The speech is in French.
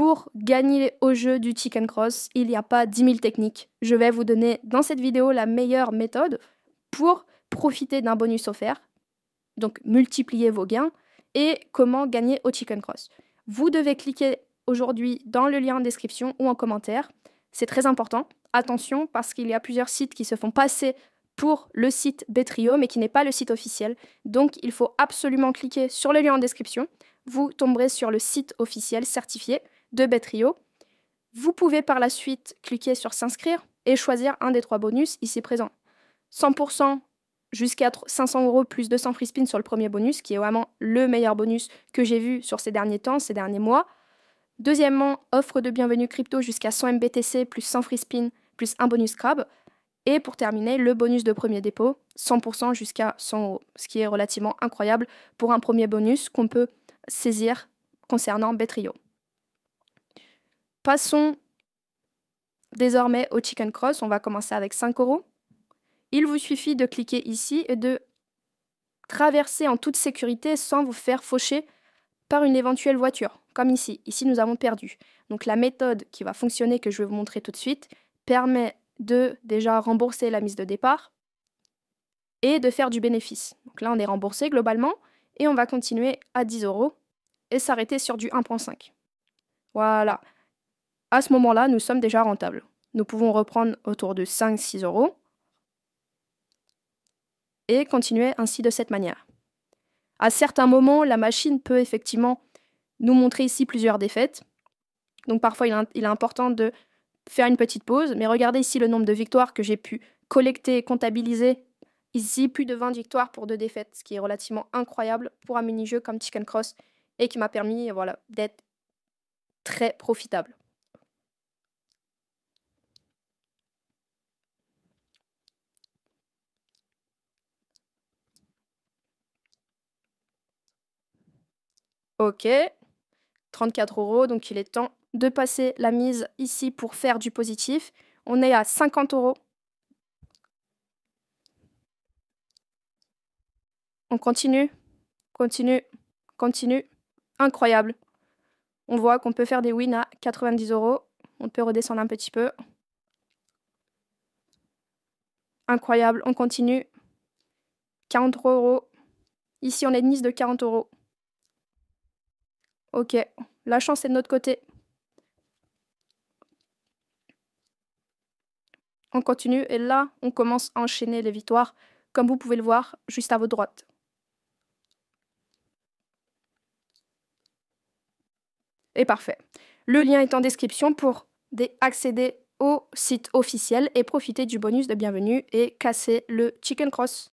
pour gagner au jeu du Chicken Cross, il n'y a pas 10 000 techniques. Je vais vous donner dans cette vidéo la meilleure méthode pour profiter d'un bonus offert, donc multiplier vos gains, et comment gagner au Chicken Cross. Vous devez cliquer aujourd'hui dans le lien en description ou en commentaire. C'est très important. Attention parce qu'il y a plusieurs sites qui se font passer pour le site Betrio mais qui n'est pas le site officiel. Donc il faut absolument cliquer sur le lien en description. Vous tomberez sur le site officiel certifié de Betrio. Vous pouvez par la suite cliquer sur s'inscrire et choisir un des trois bonus ici présents. 100% jusqu'à 500 euros plus 200 free spins sur le premier bonus, qui est vraiment le meilleur bonus que j'ai vu sur ces derniers temps, ces derniers mois. Deuxièmement, offre de bienvenue crypto jusqu'à 100 MBTC plus 100 free spins plus un bonus crab. Et pour terminer, le bonus de premier dépôt, 100% jusqu'à 100 euros, ce qui est relativement incroyable pour un premier bonus qu'on peut saisir concernant Betrio. Passons désormais au Chicken Cross. On va commencer avec 5 euros. Il vous suffit de cliquer ici et de traverser en toute sécurité sans vous faire faucher par une éventuelle voiture, comme ici. Ici, nous avons perdu. Donc la méthode qui va fonctionner, que je vais vous montrer tout de suite, permet de déjà rembourser la mise de départ et de faire du bénéfice. Donc là, on est remboursé globalement et on va continuer à 10 euros et s'arrêter sur du 1.5. Voilà. À ce moment-là, nous sommes déjà rentables. Nous pouvons reprendre autour de 5-6 euros et continuer ainsi de cette manière. À certains moments, la machine peut effectivement nous montrer ici plusieurs défaites. Donc parfois, il, est important de faire une petite pause, mais regardez ici le nombre de victoires que j'ai pu collecter et comptabiliser. Ici, plus de 20 victoires pour deux défaites, ce qui est relativement incroyable pour un mini-jeu comme Chicken Cross et qui m'a permis voilà, d'être très profitable. Ok, 34 euros, donc il est temps de passer la mise ici pour faire du positif. On est à 50 euros. On continue, continue, continue. Incroyable. On voit qu'on peut faire des wins à 90 euros. On peut redescendre un petit peu. Incroyable, on continue. 43 euros. Ici, on est mise de 40 euros. Ok, la chance est de notre côté. On continue et là, on commence à enchaîner les victoires, comme vous pouvez le voir juste à votre droite. Et parfait. Le lien est en description pour accéder au site officiel et profiter du bonus de bienvenue et casser le Chicken Cross.